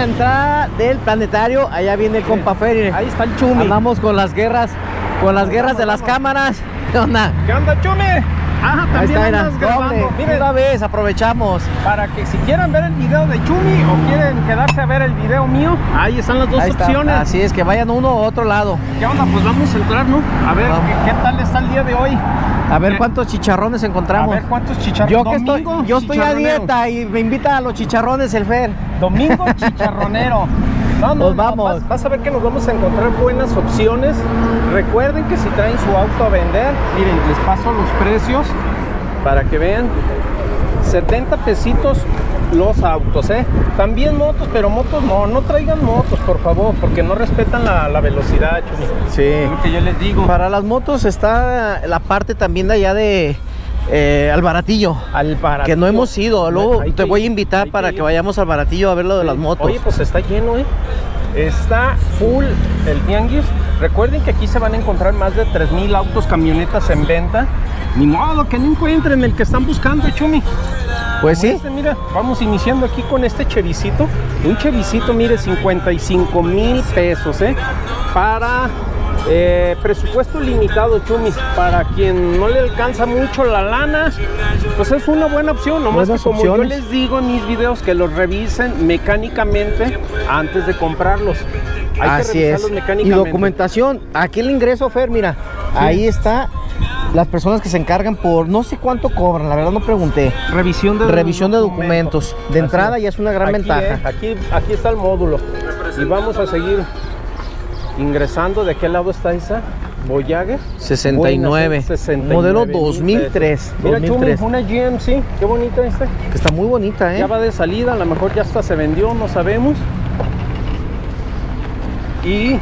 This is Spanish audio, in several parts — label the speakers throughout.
Speaker 1: la entrada del planetario. Allá viene el compa Ferry.
Speaker 2: Ahí está el Chumi.
Speaker 1: Andamos con las guerras, con las guerras de las cámaras. ¿Qué onda?
Speaker 2: ¿Qué onda, Chumi? Ah,
Speaker 1: Ahí
Speaker 2: también
Speaker 1: está, mira,
Speaker 2: andas grabando.
Speaker 1: doble.
Speaker 2: Miren,
Speaker 1: Una vez aprovechamos.
Speaker 2: para que si quieren ver el video de Chumi o quieren quedarse a ver el video mío, ahí están las dos
Speaker 1: Ahí está.
Speaker 2: opciones.
Speaker 1: Así es, que vayan uno u otro lado.
Speaker 2: ¿Qué onda? Pues vamos a entrar, ¿no? A ver. ¿qué, qué tal está el día de hoy?
Speaker 1: A ver cuántos chicharrones
Speaker 2: A
Speaker 1: encontramos.
Speaker 2: ver cuántos chicharrones.
Speaker 1: yo que estoy, yo estoy a dieta y me invita a los chicharrones el Fer.
Speaker 2: Domingo chicharronero. No, no,
Speaker 1: Nos
Speaker 2: no,
Speaker 1: vamos.
Speaker 2: Vas, vas a ver que nos vamos a encontrar buenas opciones. Recuerden que si traen su auto a vender, miren, les paso los precios para que vean. 70 pesitos los autos, ¿eh? También motos, pero motos no, no traigan motos, por favor, porque no respetan la, la velocidad, Chumi.
Speaker 1: Sí.
Speaker 2: Que yo les digo.
Speaker 1: Para las motos está la parte también de allá de eh, al baratillo.
Speaker 2: Al baratillo.
Speaker 1: Que no hemos ido. Luego te
Speaker 2: que
Speaker 1: voy a invitar para
Speaker 2: que
Speaker 1: vayamos al baratillo a ver lo de las motos.
Speaker 2: Oye, pues está lleno, ¿eh? Está full el tianguis. Recuerden que aquí se van a encontrar más de 3000 autos, camionetas en venta. Ni modo que no encuentren el que están buscando, Chumi.
Speaker 1: pues sí.
Speaker 2: Este, mira, vamos iniciando aquí con este chevisito. Un chevisito, mire, 55 mil pesos, ¿eh? Para eh, presupuesto limitado, Chumis. Para quien no le alcanza mucho la lana, pues es una buena opción. Nomás que como yo les digo en mis videos, que los revisen mecánicamente antes de comprarlos. Hay
Speaker 1: Así
Speaker 2: que
Speaker 1: es. Y documentación. Aquí el ingreso, Fer, mira. Ahí está. Las personas que se encargan por no sé cuánto cobran, la verdad no pregunté.
Speaker 2: Revisión de,
Speaker 1: Revisión de documentos. De entrada ya es una gran
Speaker 2: Aquí,
Speaker 1: ventaja.
Speaker 2: eh, aquí, aquí está el módulo. Y vamos a seguir ingresando. ¿De qué lado está esa? Voyager.
Speaker 1: 69.
Speaker 2: Buena, 69
Speaker 1: Modelo
Speaker 2: mil
Speaker 1: 2003.
Speaker 2: pesos. Mira,
Speaker 1: 2003.
Speaker 2: Chumi, una GMC. Qué bonita esta.
Speaker 1: Que está muy bonita, ¿eh?
Speaker 2: Ya va de salida. A lo mejor ya hasta se vendió, no sabemos. Y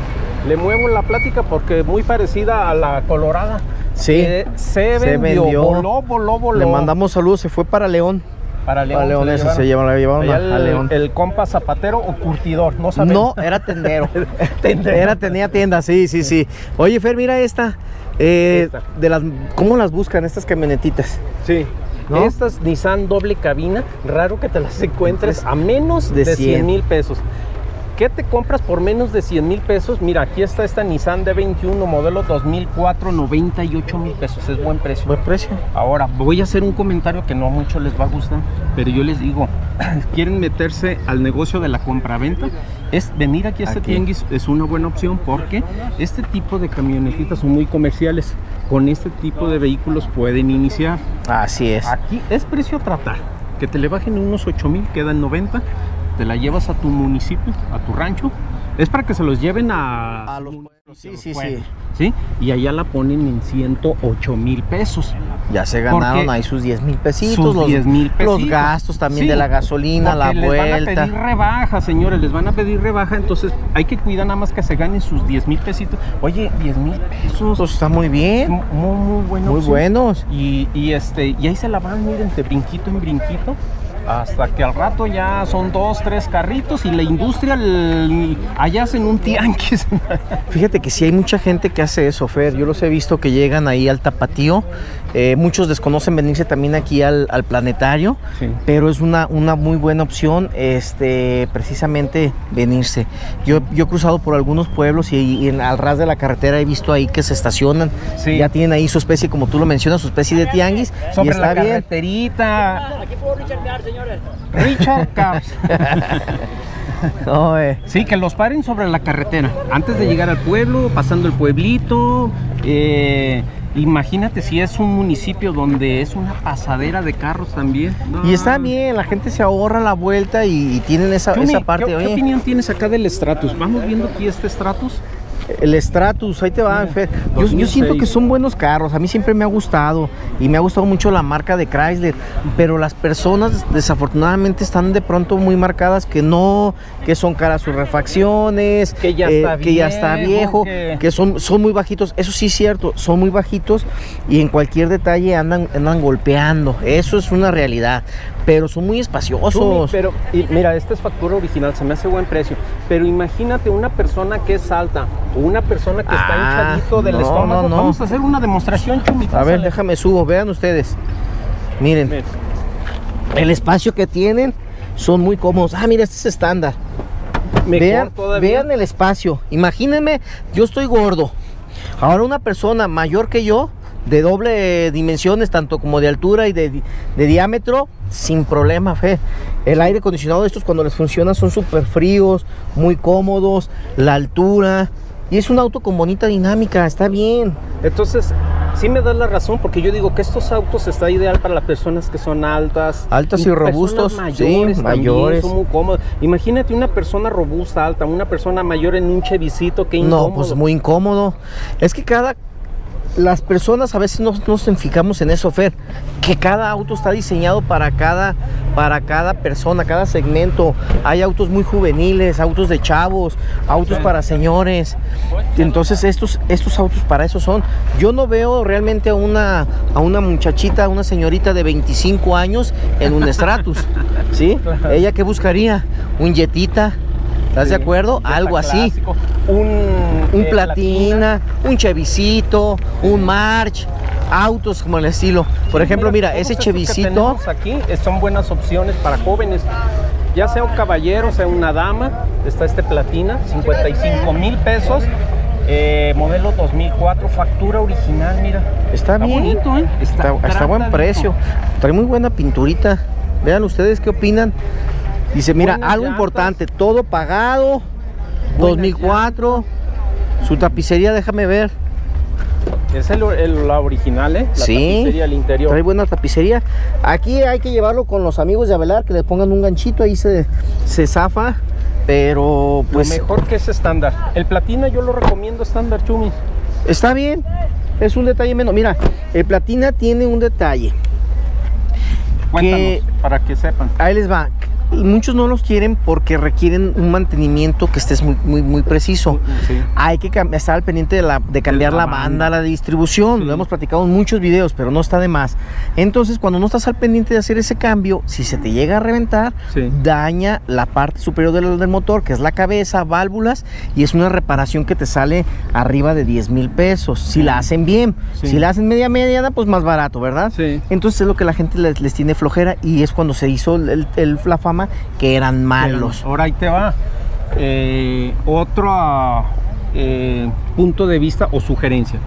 Speaker 2: le muevo la plática porque muy parecida a la colorada.
Speaker 1: Sí.
Speaker 2: Que se
Speaker 1: Se
Speaker 2: vendió.
Speaker 1: vendió.
Speaker 2: Voló, voló, voló.
Speaker 1: Le mandamos saludos, se fue para León.
Speaker 2: Para León.
Speaker 1: Para León,
Speaker 2: la
Speaker 1: ese
Speaker 2: llevaron.
Speaker 1: se llevaron, a,
Speaker 2: el,
Speaker 1: León.
Speaker 2: el compa zapatero o curtidor, no sabemos.
Speaker 1: No, era tendero.
Speaker 2: Tendero.
Speaker 1: Era, tenía tienda, sí, sí, sí. Oye, Fer, mira esta. Eh,
Speaker 2: Esta.
Speaker 1: De las, ¿Cómo las buscan estas camionetitas?
Speaker 2: Sí.
Speaker 1: ¿No?
Speaker 2: Estas Nissan doble cabina, raro que te las encuentres a menos
Speaker 1: De
Speaker 2: de
Speaker 1: 100.
Speaker 2: 100 mil pesos. ¿Qué te compras por menos de 100 mil pesos? Mira, aquí está esta Nissan D21 modelo 2004, 98 mil pesos. Es buen precio.
Speaker 1: Buen precio.
Speaker 2: Ahora, voy a hacer un comentario que no a muchos les va a gustar, pero yo les digo, quieren meterse al negocio de la compraventa, es venir aquí a este
Speaker 1: Aquí.
Speaker 2: tianguis es una buena opción porque este tipo de camionetitas son muy comerciales. Con este tipo de vehículos pueden iniciar.
Speaker 1: Así es.
Speaker 2: Aquí es precio tratar. Que te le bajen unos 8 mil, quedan 90. Te la llevas a tu municipio, a tu rancho. Es para que se los lleven a,
Speaker 1: A los pueblos, sí,
Speaker 2: los
Speaker 1: sí, sí.
Speaker 2: pueblos, ¿sí? Y allá la ponen en 108 mil pesos.
Speaker 1: Ya se ganaron
Speaker 2: Porque
Speaker 1: ahí sus 10 mil pesitos.
Speaker 2: sus
Speaker 1: los,
Speaker 2: 10,000
Speaker 1: Los
Speaker 2: pesitos.
Speaker 1: gastos también
Speaker 2: Sí,
Speaker 1: de la gasolina, la
Speaker 2: Porque les van a pedir
Speaker 1: vuelta.
Speaker 2: rebaja, señores, les van a pedir rebaja, entonces hay que cuidar nada más que se ganen sus 10 mil pesitos. Oye, 10 mil pesos.
Speaker 1: Pues está muy bien.
Speaker 2: Muy, muy bueno.
Speaker 1: Muy buenos.
Speaker 2: Y, y este, y ahí se la van, miren, de brinquito en brinquito. Hasta que al rato ya son dos, tres carritos y la industria el- allá hacen un tianguis.
Speaker 1: Fíjate que sí hay mucha gente que hace eso, Fer. Yo los he visto que llegan ahí al tapatío. Eh, muchos desconocen venirse también aquí al, al planetario.
Speaker 2: Sí.
Speaker 1: Pero es una, una muy buena opción, este, precisamente venirse. Yo, yo he cruzado por algunos pueblos y, y en, al ras de la carretera he visto ahí que se estacionan.
Speaker 2: Sí.
Speaker 1: Ya tienen ahí su especie, como tú lo mencionas, su especie de tianguis. y está
Speaker 2: la
Speaker 1: bien.
Speaker 2: Richard Cars.
Speaker 1: No, eh,
Speaker 2: Sí, que los paren sobre la carretera. Antes de llegar al pueblo, pasando el pueblito. eh, imagínate si es un municipio donde es una pasadera de carros también. No.
Speaker 1: Y está bien, la gente se ahorra la vuelta y, y tienen esa, esa parte.
Speaker 2: ¿qué, qué opinión tienes acá del Stratus? Vamos viendo aquí este Stratus.
Speaker 1: El Stratus, ahí te va, Fer. Yo, yo
Speaker 2: 2006.
Speaker 1: siento que son buenos carros. A mí siempre me ha gustado y me ha gustado mucho la marca de Chrysler. Pero las personas desafortunadamente están de pronto muy marcadas que no, que son caras sus refacciones,
Speaker 2: Que ya está
Speaker 1: que ya está
Speaker 2: viejo,
Speaker 1: viejo,
Speaker 2: que-
Speaker 1: que, son, son muy bajitos. Eso sí es cierto, son muy bajitos y en cualquier detalle andan, andan golpeando. Eso es una realidad. Pero son muy espaciosos.
Speaker 2: Pero y mira, esta es factura original, se me hace buen precio. Pero imagínate una persona que es alta o una persona que está
Speaker 1: Ah,
Speaker 2: hinchadito del
Speaker 1: no,
Speaker 2: estómago.
Speaker 1: no, no.
Speaker 2: Vamos a hacer una demostración, Chumi.
Speaker 1: A ver, déjame subo, vean ustedes. Miren. El espacio que tienen son muy cómodos. Ah, mira, este es estándar. Vean, vean el espacio. Imagínense, yo estoy gordo. Ahora una persona mayor que yo, de doble dimensiones, tanto como de altura y de diámetro, sin problema, fe. El aire acondicionado de estos cuando les funciona son súper fríos, muy cómodos, la altura. Y es un auto con bonita dinámica, está bien.
Speaker 2: Entonces, sí me das la razón porque yo digo que estos autos está ideal para las personas que son altas.
Speaker 1: Altas y robustos, sí,
Speaker 2: mayores también,
Speaker 1: mayores.
Speaker 2: Son muy cómodos. Imagínate una persona robusta, alta, una persona mayor en un chevicito,
Speaker 1: No,
Speaker 2: incómodo.
Speaker 1: pues muy incómodo. Es que cada. Las personas a veces no nos fijamos en eso, Fer. Que cada auto está diseñado para cada, para cada persona, cada segmento. Hay autos muy juveniles, autos de chavos, autos para señores. Entonces estos, estos autos para eso son. Yo no veo realmente a una, a una muchachita, a una señorita de 25 años en un Stratus. ¿Sí? ¿Ella qué buscaría? ¿Un Jetita? ¿Estás de acuerdo? Algo así
Speaker 2: Un,
Speaker 1: un
Speaker 2: eh,
Speaker 1: platina, un chevisito, un march, autos como el estilo. Por
Speaker 2: Sí,
Speaker 1: ejemplo, mira, ese
Speaker 2: tenemos aquí eh, son buenas opciones para jóvenes. Ya sea un caballero, sea una dama, está este platina, 55 mil pesos. eh, modelo 2004, factura original, mira.
Speaker 1: está bien,
Speaker 2: bonito, ¿eh?
Speaker 1: está, está buen precio, trae muy buena pinturita. Vean ustedes qué opinan. Dice, mira,
Speaker 2: Buenas
Speaker 1: algo
Speaker 2: llantas.
Speaker 1: importante, todo pagado,
Speaker 2: Buenas
Speaker 1: 2004, su tapicería, déjame ver.
Speaker 2: Es el, el- la original, ¿eh? La
Speaker 1: Sí,
Speaker 2: tapicería al interior.
Speaker 1: Trae buena tapicería. Aquí hay que llevarlo con los amigos de Avelar, que le pongan un ganchito, ahí se, se zafa. Pero
Speaker 2: Pues
Speaker 1: pues
Speaker 2: mejor que es estándar. El platina yo lo recomiendo estándar, Chumi.
Speaker 1: Está bien, es un detalle menos. Mira, el platina tiene un detalle.
Speaker 2: Cuéntanos,
Speaker 1: Que-
Speaker 2: para que sepan.
Speaker 1: Ahí les va. Muchos no los quieren porque requieren un mantenimiento que estés muy, muy, muy preciso.
Speaker 2: Sí.
Speaker 1: Hay que estar al pendiente de, la, de cambiar
Speaker 2: la
Speaker 1: la,
Speaker 2: banda.
Speaker 1: la distribución.
Speaker 2: Sí.
Speaker 1: Lo hemos platicado en muchos videos, pero no está de más. Entonces, cuando no estás al pendiente de hacer ese cambio, si se te llega a reventar,
Speaker 2: Sí.
Speaker 1: daña la parte superior del, del motor, que es la cabeza, válvulas, y es una reparación que te sale arriba de 10 mil pesos. Si la hacen bien, si la hacen media mediana, pues más barato, ¿verdad?
Speaker 2: Sí.
Speaker 1: Entonces es lo que la gente les, les tiene flojera y es cuando se hizo el, el- la fama que eran malos.
Speaker 2: Ahora ahí te va. Eh, otro eh, punto de vista o sugerencia.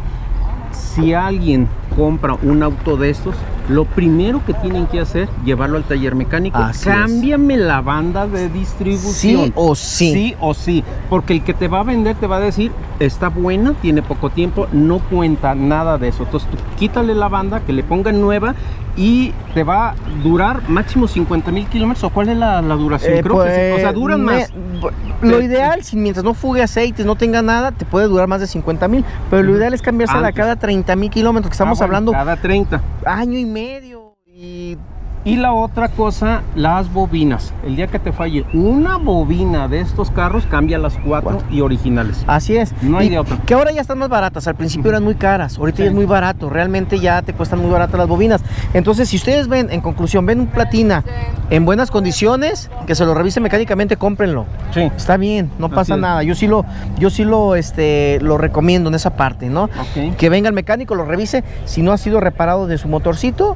Speaker 2: Si alguien compra un auto de estos, lo primero que tienen que hacer, llevarlo al taller mecánico.
Speaker 1: Así es.
Speaker 2: Cámbiame la banda de distribución.
Speaker 1: Sí o sí.
Speaker 2: Sí o sí. Porque el que te va a vender te va a decir, está buena, tiene poco tiempo, no cuenta nada de eso. Entonces tú quítale la banda, que le pongan nueva y te va a durar máximo 50 mil kilómetros. ¿O cuál es la, la duración?
Speaker 1: Eh,
Speaker 2: Creo que sí. O sea,
Speaker 1: pues,
Speaker 2: duran
Speaker 1: me-
Speaker 2: más.
Speaker 1: Lo ideal, si mientras no fugue aceites, no tenga nada, te puede durar más de 50 mil. Pero lo ideal es cambiársela
Speaker 2: Antes.
Speaker 1: cada 30 mil kilómetros, que estamos
Speaker 2: Ah, bueno,
Speaker 1: hablando
Speaker 2: Cada 30.
Speaker 1: año y medio. Y
Speaker 2: la otra cosa, las bobinas. El día que te falle una bobina de estos carros, cambia las cuatro y originales.
Speaker 1: así es.
Speaker 2: No hay
Speaker 1: Y
Speaker 2: de otra.
Speaker 1: Que ahora ya están más baratas. Al principio eran muy caras. Ahorita
Speaker 2: Sí.
Speaker 1: ya es muy barato. Realmente ya te cuestan muy baratas las bobinas. Entonces, si ustedes ven, en conclusión, ven un platina en buenas condiciones, que se lo revise mecánicamente, cómprenlo.
Speaker 2: Sí.
Speaker 1: Está bien, no pasa nada. Yo sí lo, yo sí lo, este, lo recomiendo en esa parte, ¿no?
Speaker 2: Ok.
Speaker 1: Que venga el mecánico, lo revise. Si no ha sido reparado de su motorcito,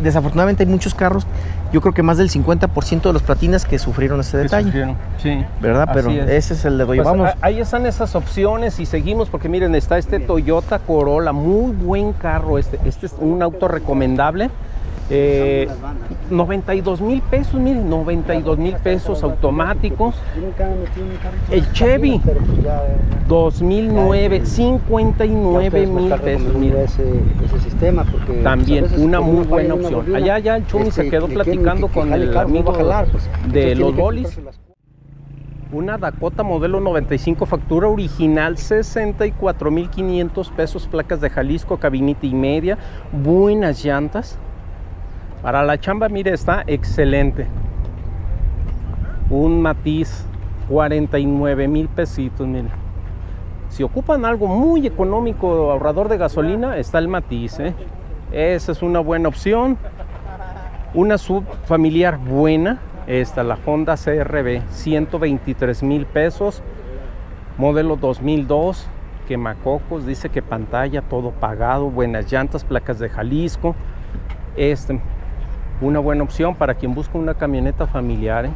Speaker 1: desafortunadamente hay muchos carros, yo creo que más del 50% de los platinas que sufrieron ese detalle,
Speaker 2: surgieron. Sí.
Speaker 1: ¿verdad? Pero
Speaker 2: es.
Speaker 1: ese es el de.
Speaker 2: Pues,
Speaker 1: Vamos.
Speaker 2: ahí están esas opciones y seguimos porque miren, está este Toyota Corolla, muy buen carro este. Este es un auto recomendable. Eh, 92 mil pesos, miren, 92 mil pesos automáticos. El Chevy, 2009, 59 mil pesos, miren.
Speaker 3: Ese, ese sistema porque
Speaker 2: También,
Speaker 3: pues, veces
Speaker 2: una muy buena
Speaker 3: una
Speaker 2: opción.
Speaker 3: bobina,
Speaker 2: Allá ya el Chumi
Speaker 3: este,
Speaker 2: se quedó
Speaker 3: le quieren
Speaker 2: platicando
Speaker 3: que-
Speaker 2: con el amigo
Speaker 3: jalar, pues.
Speaker 2: de los bolis. Una Dakota modelo 95, factura original, 64.500 pesos, placas de Jalisco, cabinita y media, buenas llantas. Para la chamba, mire, está excelente. Un matiz, 49 mil pesitos, mire. Si ocupan algo muy económico, ahorrador de gasolina, está el matiz, ¿eh? Esa es una buena opción. Una subfamiliar buena, esta, la Honda CRB, 123 mil pesos, modelo 2002, quemacocos, dice que pantalla, todo pagado, buenas llantas, placas de Jalisco. Este, una buena opción para quien busca una camioneta familiar. ¿eh?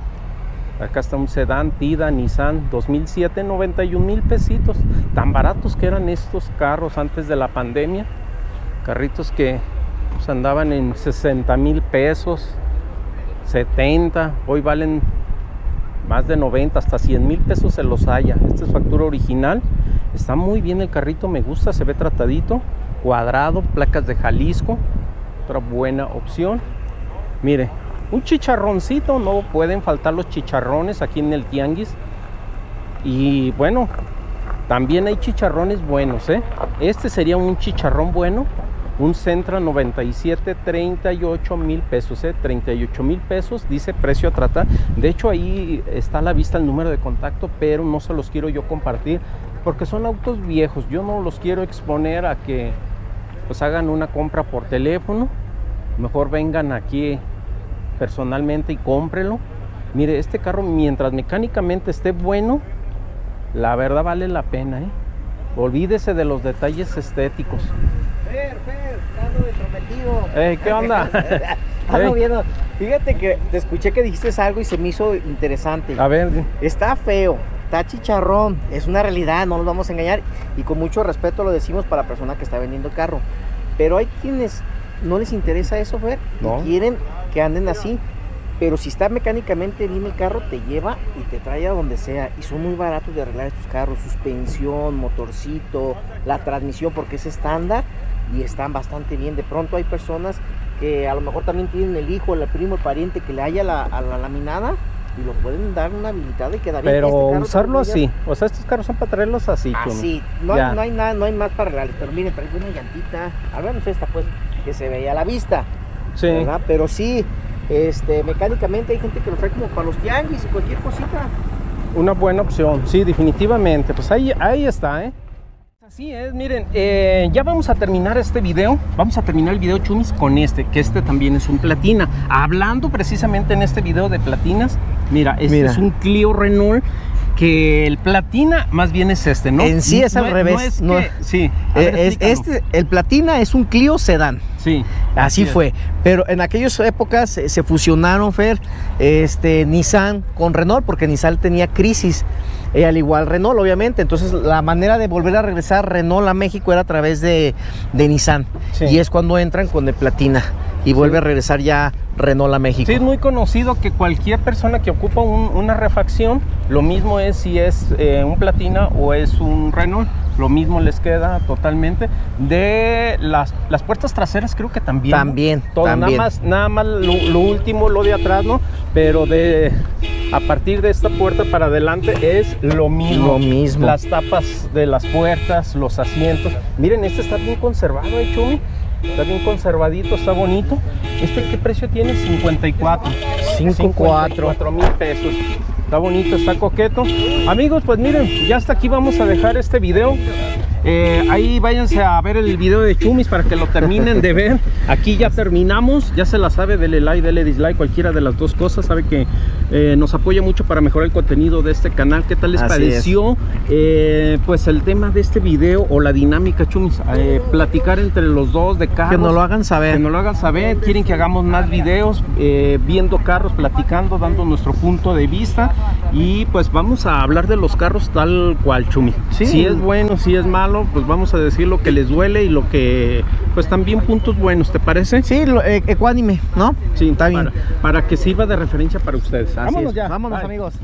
Speaker 2: Acá está un sedán Tida Nissan 2007, 91 mil pesitos. Tan baratos que eran estos carros antes de la pandemia. Carritos que pues, andaban en 60 mil pesos, 70. Hoy valen más de 90, hasta 100 mil pesos se los haya. Esta es factura original. Está muy bien el carrito, me gusta, se ve tratadito. Cuadrado, placas de Jalisco. Otra buena opción. Mire, un chicharroncito, no pueden faltar los chicharrones aquí en el tianguis. Y bueno, también hay chicharrones buenos, ¿eh? Este sería un chicharrón bueno. Un Centra 97, 38 mil pesos, ¿eh? 38 mil pesos, dice precio a tratar. De hecho, ahí está a la vista el número de contacto, pero no se los quiero yo compartir porque son autos viejos. Yo no los quiero exponer a que pues hagan una compra por teléfono. Mejor vengan aquí personalmente y cómprelo. Mire, este carro mientras mecánicamente esté bueno, la verdad vale la pena, ¿eh? Olvídese de los detalles estéticos.
Speaker 1: Fer, Fer, ando de prometido.
Speaker 2: Ey, ¿Qué onda?
Speaker 1: Ando viendo. Fíjate que te escuché que dijiste algo y se me hizo interesante.
Speaker 2: A ver,
Speaker 1: Está feo, está chicharrón, es una realidad, no nos vamos a engañar. Y con mucho respeto lo decimos para la persona que está vendiendo carro. Pero hay quienes no les interesa eso, Fer,
Speaker 2: No.
Speaker 1: y quieren que anden así. Pero si está mecánicamente bien el carro, te lleva y te trae a donde sea. Y son muy baratos de arreglar estos carros. Suspensión, motorcito, la transmisión, porque es estándar y están bastante bien. De pronto hay personas que a lo mejor también tienen el hijo, el primo, el pariente que le haya la, a la laminada y lo pueden dar una habilitada y queda bien.
Speaker 2: pero
Speaker 1: Este carro
Speaker 2: usarlo así. O sea, estos carros son para traerlos así.
Speaker 1: Así, no, no hay nada, no hay más para arreglar. Pero miren, parece una llantita, menos esta pues, que se veía a la vista.
Speaker 2: Sí.
Speaker 1: ¿verdad? Pero sí, este, mecánicamente hay gente que lo trae como para los tianguis y cualquier cosita.
Speaker 2: Una buena opción, sí, definitivamente. Pues ahí, ahí está, ¿eh? Así es, miren, eh, ya vamos a terminar este video. Vamos a terminar el video Chumis con este, que este también es un platina. Hablando precisamente en este video de platinas, mira, este
Speaker 1: Mira.
Speaker 2: es un Clio Renault. Que el platina más bien es este, ¿no?
Speaker 1: En sí es al
Speaker 2: No
Speaker 1: revés,
Speaker 2: No es
Speaker 1: no-
Speaker 2: sí, a
Speaker 1: Eh,
Speaker 2: ver,
Speaker 1: es-
Speaker 2: explícalo.
Speaker 1: este, el Platina es un Clio sedán.
Speaker 2: Sí,
Speaker 1: Así fue. Pero en aquellas épocas eh, se fusionaron, Fer, este, Nissan con Renault, porque Nissan tenía crisis. eh, al igual Renault, obviamente. Entonces, la manera de volver a regresar Renault a México era a través de, de Nissan.
Speaker 2: Sí.
Speaker 1: Y es cuando entran con el Platina. Y vuelve a regresar ya Renault a México.
Speaker 2: Sí, es muy conocido que cualquier persona que ocupa un- una refacción, lo mismo es si es eh, un platina o es un Renault, lo mismo les queda totalmente. De las, las puertas traseras creo que también. ¿no?
Speaker 1: También,
Speaker 2: Todo,
Speaker 1: también.
Speaker 2: Nada más, nada más lo, lo último, lo de atrás, ¿no? Pero de a partir de esta puerta para adelante es lo mismo.
Speaker 1: Lo mismo.
Speaker 2: Las tapas de las puertas, los asientos. Miren, este está bien conservado, ¿eh, Chumi? Está bien conservadito, está bonito. ¿Este qué precio tiene? 54.
Speaker 1: 54.
Speaker 2: mil pesos. Está bonito, está coqueto. Amigos, pues miren, ya hasta aquí vamos a dejar este video. Eh, ahí váyanse a ver el video de Chumis para que lo terminen de ver. Aquí ya terminamos, ya se la sabe, dele like, dele dislike, cualquiera de las dos cosas. Sabe que eh, nos apoya mucho para mejorar el contenido de este canal. ¿Qué tal les
Speaker 1: Así
Speaker 2: pareció? Eh, pues el tema de este video o la dinámica, Chumis, eh, platicar entre los dos de carros.
Speaker 1: Que nos lo hagan saber.
Speaker 2: Que nos lo hagan saber, quieren que hagamos más videos viendo carros, platicando, dando nuestro punto de vista y pues vamos a hablar de los carros tal cual, Chumi.
Speaker 1: Sí.
Speaker 2: Si es bueno, si es malo, pues vamos a decir lo que les duele y lo que, pues también puntos buenos, ¿te parece?
Speaker 1: Sí, lo- ecuánime, ¿no?
Speaker 2: Sí,
Speaker 1: está bien.
Speaker 2: Para, para que sirva de referencia para ustedes.
Speaker 1: Así
Speaker 2: Vámonos
Speaker 1: es.
Speaker 2: ya.
Speaker 1: Vámonos,
Speaker 2: Bye.
Speaker 1: amigos.